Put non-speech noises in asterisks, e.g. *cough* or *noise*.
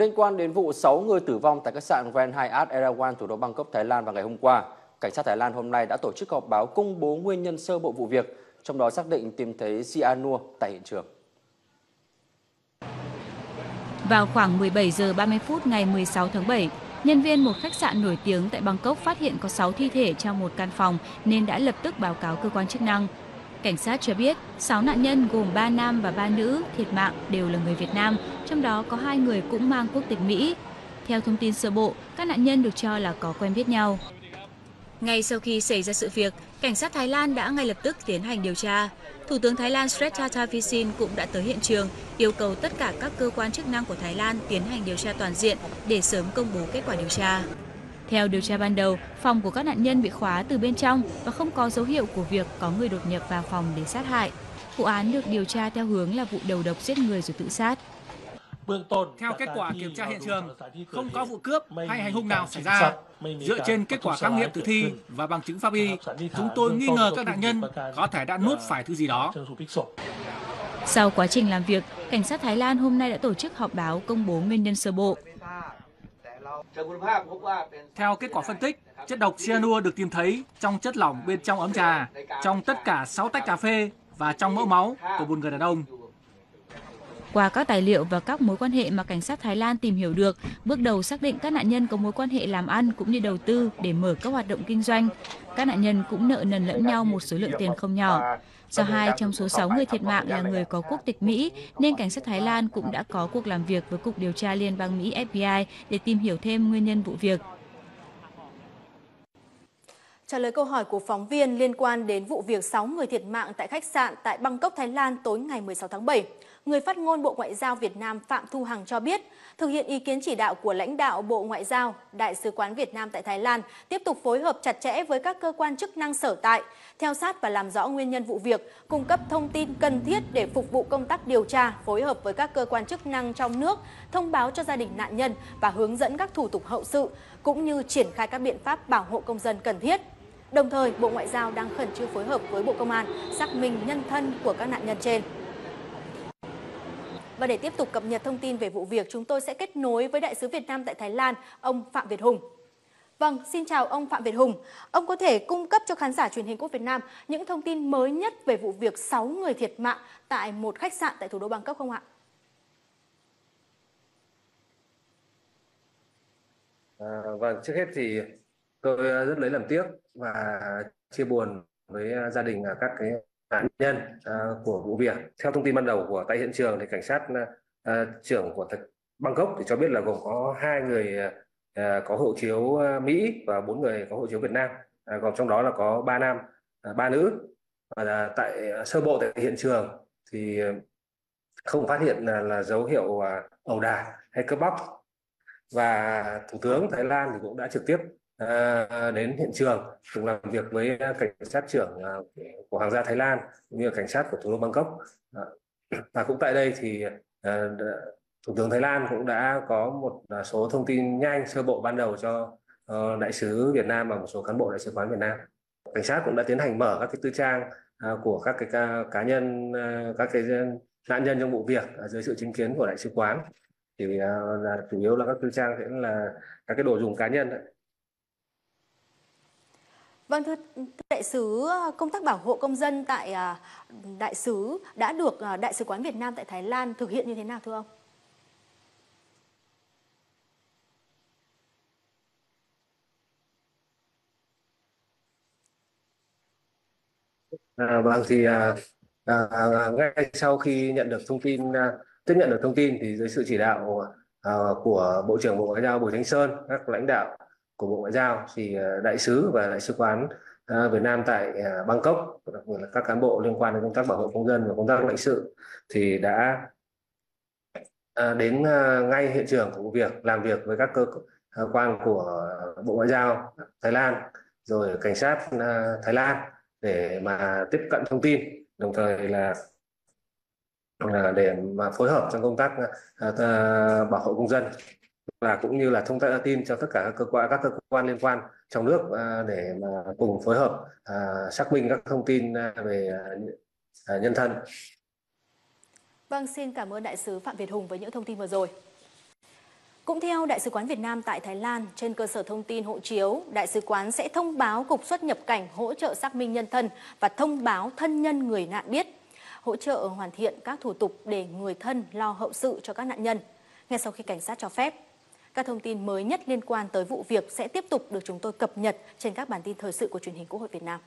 Liên quan đến vụ 6 người tử vong tại khách sạn Grand Hyatt Erawan thủ đô Bangkok, Thái Lan vào ngày hôm qua, cảnh sát Thái Lan hôm nay đã tổ chức họp báo công bố nguyên nhân sơ bộ vụ việc, trong đó xác định tìm thấy cyanua tại hiện trường. Vào khoảng 17 giờ 30 phút ngày 16 tháng 7, nhân viên một khách sạn nổi tiếng tại Bangkok phát hiện có 6 thi thể trong một căn phòng nên đã lập tức báo cáo cơ quan chức năng. Cảnh sát cho biết 6 nạn nhân gồm 3 nam và 3 nữ thiệt mạng đều là người Việt Nam, trong đó có hai người cũng mang quốc tịch Mỹ. Theo thông tin sơ bộ, các nạn nhân được cho là có quen biết nhau. Ngay sau khi xảy ra sự việc, cảnh sát Thái Lan đã ngay lập tức tiến hành điều tra. Thủ tướng Thái Lan Srettha Thavisin cũng đã tới hiện trường, yêu cầu tất cả các cơ quan chức năng của Thái Lan tiến hành điều tra toàn diện để sớm công bố kết quả điều tra. Theo điều tra ban đầu, phòng của các nạn nhân bị khóa từ bên trong và không có dấu hiệu của việc có người đột nhập vào phòng để sát hại. Vụ án được điều tra theo hướng là vụ đầu độc giết người rồi tự sát. Theo kết quả kiểm tra hiện trường, không có vụ cướp hay hành hung nào xảy ra. Dựa trên kết quả khám nghiệm tử thi và bằng chứng pháp y, chúng tôi nghi ngờ các nạn nhân có thể đã nuốt phải thứ gì đó. Sau quá trình làm việc, cảnh sát Thái Lan hôm nay đã tổ chức họp báo công bố nguyên nhân sơ bộ. Theo kết quả phân tích, chất độc cyanua được tìm thấy trong chất lỏng bên trong ấm trà, trong tất cả 6 tách cà phê và trong mẫu máu của một người đàn ông. Qua các tài liệu và các mối quan hệ mà cảnh sát Thái Lan tìm hiểu được, bước đầu xác định các nạn nhân có mối quan hệ làm ăn cũng như đầu tư để mở các hoạt động kinh doanh. Các nạn nhân cũng nợ nần lẫn nhau một số lượng tiền không nhỏ. Do hai trong số 6 người thiệt mạng là người có quốc tịch Mỹ, nên cảnh sát Thái Lan cũng đã có cuộc làm việc với Cục Điều tra Liên bang Mỹ FBI để tìm hiểu thêm nguyên nhân vụ việc. Trả lời câu hỏi của phóng viên liên quan đến vụ việc 6 người thiệt mạng tại khách sạn tại Bangkok, Thái Lan tối ngày 16 tháng 7, người phát ngôn Bộ Ngoại giao Việt Nam Phạm Thu Hằng cho biết, thực hiện ý kiến chỉ đạo của lãnh đạo Bộ Ngoại giao, Đại sứ quán Việt Nam tại Thái Lan tiếp tục phối hợp chặt chẽ với các cơ quan chức năng sở tại, theo sát và làm rõ nguyên nhân vụ việc, cung cấp thông tin cần thiết để phục vụ công tác điều tra, phối hợp với các cơ quan chức năng trong nước, thông báo cho gia đình nạn nhân và hướng dẫn các thủ tục hậu sự, cũng như triển khai các biện pháp bảo hộ công dân cần thiết. Đồng thời, Bộ Ngoại giao đang khẩn trương phối hợp với Bộ Công an xác minh nhân thân của các nạn nhân trên. Và để tiếp tục cập nhật thông tin về vụ việc, chúng tôi sẽ kết nối với Đại sứ Việt Nam tại Thái Lan, ông Phạm Việt Hùng. Vâng, xin chào ông Phạm Việt Hùng. Ông có thể cung cấp cho khán giả truyền hình quốc Việt Nam những thông tin mới nhất về vụ việc 6 người thiệt mạng tại một khách sạn tại thủ đô Bangkok không ạ? À, vâng, trước hết thì tôi rất lấy làm tiếc và chia buồn với gia đình các cái nạn nhân à, của vụ việc. Theo thông tin ban đầu của tại hiện trường thì cảnh sát à, à, trưởng của Bangkok thì cho biết là gồm có hai người có hộ chiếu Mỹ và bốn người có hộ chiếu Việt Nam. Uh, còn trong đó là có ba nam, ba nữ. Và tại sơ bộ tại hiện trường thì không phát hiện là, là dấu hiệu ẩu đả hay cướp bóc và thủ tướng Thái Lan thì cũng đã trực tiếp À, đến hiện trường cùng làm việc với à, cảnh sát trưởng à, của hoàng gia Thái Lan cũng như cảnh sát của thủ đô Bangkok. *clears throat* Và cũng tại đây thì thủ tướng Thái Lan cũng đã có một số thông tin nhanh sơ bộ ban đầu cho ờ, đại sứ Việt Nam và một số cán bộ đại sứ quán Việt Nam. Cảnh sát cũng đã tiến hành mở các cái tư trang của các cái cá, cá nhân các cái nạn nhân trong vụ việc dưới sự chứng kiến của đại sứ quán. Thì là chủ yếu là các tư trang sẽ là các cái đồ dùng cá nhân Vâng thưa, thưa đại sứ, ờ, công tác bảo hộ công dân tại à, đại sứ đã được ờ, đại sứ quán Việt Nam tại Thái Lan thực hiện như thế nào thưa ông? À, vâng thì à, à, à, ngay sau khi nhận được thông tin à, tiếp nhận được thông tin thì dưới sự chỉ đạo à, của Bộ trưởng Bộ Ngoại giao Bùi Thanh Sơn các lãnh đạo của Bộ Ngoại giao, thì ờ, đại sứ và đại sứ quán ờ, Việt Nam tại ờ, Bangkok, đặc biệt là các cán bộ liên quan đến công tác bảo hộ công dân và công tác lãnh sự, thì đã đến ngay hiện trường của vụ việc, làm việc với các cơ quan của Bộ Ngoại giao Thái Lan, rồi cảnh sát Thái Lan để mà tiếp cận thông tin, đồng thời là để mà phối hợp trong công tác bảo hộ công dân và cũng như là thông tin cho tất cả các cơ quan các cơ quan liên quan trong nước à, để mà cùng phối hợp à, xác minh các thông tin à, về nhân thân. Vâng, xin cảm ơn đại sứ Phạm Việt Hùng với những thông tin vừa rồi. Cũng theo Đại sứ quán Việt Nam tại Thái Lan, trên cơ sở thông tin hộ chiếu, Đại sứ quán sẽ thông báo Cục xuất nhập cảnh hỗ trợ xác minh nhân thân và thông báo thân nhân người nạn biết, hỗ trợ hoàn thiện các thủ tục để người thân lo hậu sự cho các nạn nhân. Ngay sau khi cảnh sát cho phép, các thông tin mới nhất liên quan tới vụ việc sẽ tiếp tục được chúng tôi cập nhật trên các bản tin thời sự của truyền hình Quốc hội Việt Nam.